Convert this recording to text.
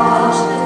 lost